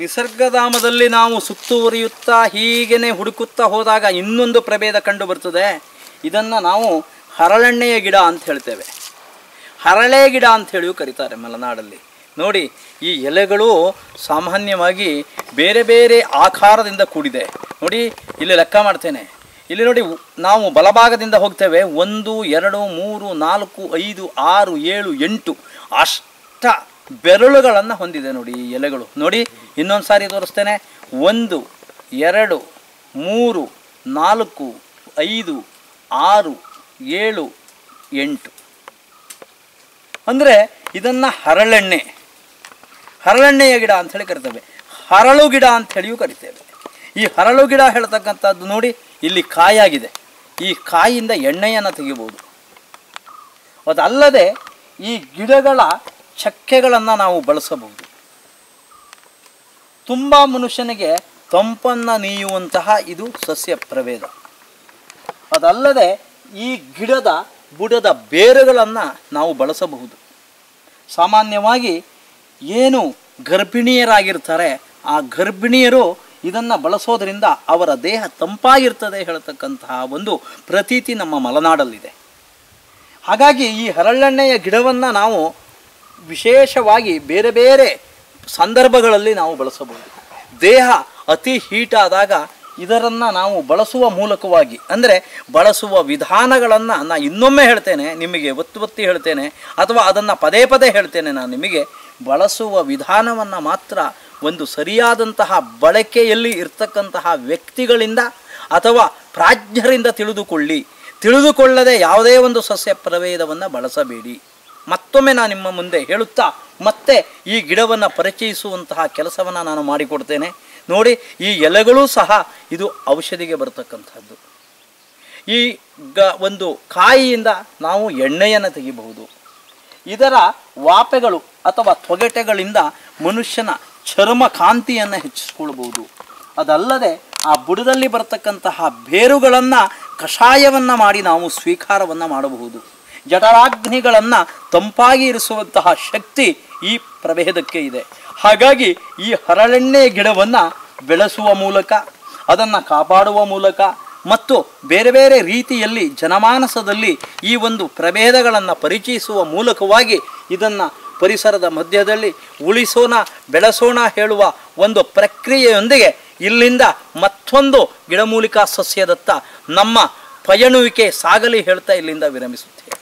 ನಿಸರ್ಗಧಾಮದಲ್ಲಿ ನಾವು ಸುತ್ತುವರಿಯುತ್ತಾ ಹೀಗೇನೆ ಹುಡುಕುತ್ತಾ ಹೋದಾಗ ಇನ್ನೊಂದು ಪ್ರಭೇದ ಕಂಡು ಬರ್ತದೆ. ಇದನ್ನು ನಾವು ಹರಳೆಣ್ಣೆಯ ಗಿಡ ಅಂತ ಹೇಳ್ತೇವೆ. ಹರಳೆ ಗಿಡ ಅಂತ ಹೇಳಿಯೂ ಕರೀತಾರೆ ಮಲೆನಾಡಲ್ಲಿ. ನೋಡಿ, ಈ ಎಲೆಗಳು ಸಾಮಾನ್ಯವಾಗಿ ಬೇರೆ ಬೇರೆ ಆಕಾರದಿಂದ ಕೂಡಿದೆ. ನೋಡಿ, ಇಲ್ಲಿ ಲೆಕ್ಕ ಮಾಡ್ತೇನೆ. ಇಲ್ಲಿ ನೋಡಿ, ನಾವು ಬಲಭಾಗದಿಂದ ಹೋಗ್ತೇವೆ. ಒಂದು, ಎರಡು, ಮೂರು, ನಾಲ್ಕು, ಐದು, ಆರು, ಏಳು, ಎಂಟು. ಅಷ್ಟ ಬೆರಳುಗಳನ್ನು ಹೊಂದಿದೆ ನೋಡಿ ಈ ಎಲೆಗಳು. ನೋಡಿ, ಇನ್ನೊಂದು ಸಾರಿ ತೋರಿಸ್ತೇನೆ. ಒಂದು, ಎರಡು, ಮೂರು, ನಾಲ್ಕು, ಐದು, ಆರು, ಏಳು, ಎಂಟು. ಅಂದರೆ ಇದನ್ನು ಹರಳೆಣ್ಣೆ. ಹರಳೆಣ್ಣೆಯ ಗಿಡ ಅಂಥೇಳಿ ಕರಿತೇವೆ. ಹರಳು ಗಿಡ ಅಂಥೇಳಿಯೂ ಕರಿತೇವೆ. ಈ ಹರಳು ಗಿಡ ಹೇಳ್ತಕ್ಕಂಥದ್ದು ನೋಡಿ, ಇಲ್ಲಿ ಕಾಯಾಗಿದೆ. ಈ ಕಾಯಿಯಿಂದ ಎಣ್ಣೆಯನ್ನು ತೆಗಿಬೋದು. ಅದಲ್ಲದೆ ಈ ಗಿಡಗಳ ಚಕ್ಕೆಗಳನ್ನು ನಾವು ಬಳಸಬಹುದು. ತುಂಬ ಮನುಷ್ಯನಿಗೆ ತಂಪನ್ನು ನೀಯುವಂತಹ ಇದು ಸಸ್ಯ ಪ್ರಭೇದ. ಅದಲ್ಲದೆ ಈ ಗಿಡದ ಬುಡದ ಬೇರುಗಳನ್ನು ನಾವು ಬಳಸಬಹುದು. ಸಾಮಾನ್ಯವಾಗಿ ಏನು ಗರ್ಭಿಣಿಯರಾಗಿರ್ತಾರೆ, ಆ ಗರ್ಭಿಣಿಯರು ಇದನ್ನು ಬಳಸೋದರಿಂದ ಅವರ ದೇಹ ತಂಪಾಗಿರ್ತದೆ ಹೇಳ್ತಕ್ಕಂತಹ ಒಂದು ಪ್ರತೀತಿ ನಮ್ಮ ಮಲೆನಾಡಲ್ಲಿದೆ. ಹಾಗಾಗಿ ಈ ಹರಳೆಣ್ಣೆಯ ಗಿಡವನ್ನು ನಾವು ವಿಶೇಷವಾಗಿ ಬೇರೆ ಬೇರೆ ಸಂದರ್ಭಗಳಲ್ಲಿ ನಾವು ಬಳಸಬಹುದು. ದೇಹ ಅತಿ ಹೀಟ್ ಆದಾಗ ಇದರನ್ನು ನಾವು ಬಳಸುವ ಮೂಲಕವಾಗಿ, ಅಂದರೆ ಬಳಸುವ ವಿಧಾನಗಳನ್ನು ನಾನು ಇನ್ನೊಮ್ಮೆ ಹೇಳ್ತೇನೆ, ನಿಮಗೆ ಒತ್ತು ಒತ್ತಿ ಹೇಳ್ತೇನೆ, ಅಥವಾ ಅದನ್ನು ಪದೇ ಪದೇ ಹೇಳ್ತೇನೆ ನಾನು ನಿಮಗೆ. ಬಳಸುವ ವಿಧಾನವನ್ನು ಮಾತ್ರ ಒಂದು ಸರಿಯಾದಂತಹ ಬಳಕೆಯಲ್ಲಿ ಇರ್ತಕ್ಕಂತಹ ವ್ಯಕ್ತಿಗಳಿಂದ ಅಥವಾ ಪ್ರಾಜ್ಞರಿಂದ ತಿಳಿದುಕೊಳ್ಳಿ. ತಿಳಿದುಕೊಳ್ಳದೆ ಯಾವುದೇ ಒಂದು ಸಸ್ಯ ಪ್ರಭೇದವನ್ನು ಬಳಸಬೇಡಿ. ಮತ್ತೊಮ್ಮೆ ನಾನು ನಿಮ್ಮ ಮುಂದೆ ಹೇಳುತ್ತಾ, ಮತ್ತೆ ಈ ಗಿಡವನ್ನು ಪರಿಚಯಿಸುವಂತಹ ಕೆಲಸವನ್ನು ನಾನು ಮಾಡಿಕೊಡ್ತೇನೆ. ನೋಡಿ, ಈ ಎಲೆಗಳೂ ಸಹ ಇದು ಔಷಧಿಗೆ ಬರತಕ್ಕಂಥದ್ದು. ಈ ಗ, ಒಂದು ಕಾಯಿಯಿಂದ ನಾವು ಎಣ್ಣೆಯನ್ನು ತೆಗಿಬಹುದು. ಇದರ ವಾಪೆಗಳು ಅಥವಾ ತೊಗಟೆಗಳಿಂದ ಮನುಷ್ಯನ ಚರ್ಮ ಕಾಂತಿಯನ್ನು ಹೆಚ್ಚಿಸಿಕೊಳ್ಳಬಹುದು. ಅದಲ್ಲದೆ ಆ ಬುಡದಲ್ಲಿ ಬರತಕ್ಕಂತಹ ಬೇರುಗಳನ್ನು ಕಷಾಯವನ್ನು ಮಾಡಿ ನಾವು ಸ್ವೀಕಾರವನ್ನು ಮಾಡಬಹುದು. ಜಠರಾಗ್ನಿಗಳನ್ನು ತಂಪಾಗಿ ಇರಿಸುವಂತಹ ಶಕ್ತಿ ಈ ಪ್ರಭೇದಕ್ಕೆ ಇದೆ. ಹಾಗಾಗಿ ಈ ಹರಳೆಣ್ಣೆ ಗಿಡವನ್ನು ಬೆಳೆಸುವ ಮೂಲಕ, ಅದನ್ನು ಕಾಪಾಡುವ ಮೂಲಕ ಮತ್ತು ಬೇರೆ ಬೇರೆ ರೀತಿಯಲ್ಲಿ ಜನಮಾನಸದಲ್ಲಿ ಈ ಒಂದು ಪ್ರಭೇದಗಳನ್ನು ಪರಿಚಯಿಸುವ ಮೂಲಕವಾಗಿ ಇದನ್ನು ಪರಿಸರದ ಮಧ್ಯದಲ್ಲಿ ಉಳಿಸೋಣ, ಬೆಳೆಸೋಣ ಹೇಳುವ ಒಂದು ಪ್ರಕ್ರಿಯೆಯೊಂದಿಗೆ ಇಲ್ಲಿಂದ ಮತ್ತೊಂದು ಗಿಡಮೂಲಿಕಾ ಸಸ್ಯದತ್ತ ನಮ್ಮ ಪಯಣುವಿಕೆ ಸಾಗಲಿ ಹೇಳ್ತಾ ಇಲ್ಲಿಂದ ವಿರಮಿಸುತ್ತೇವೆ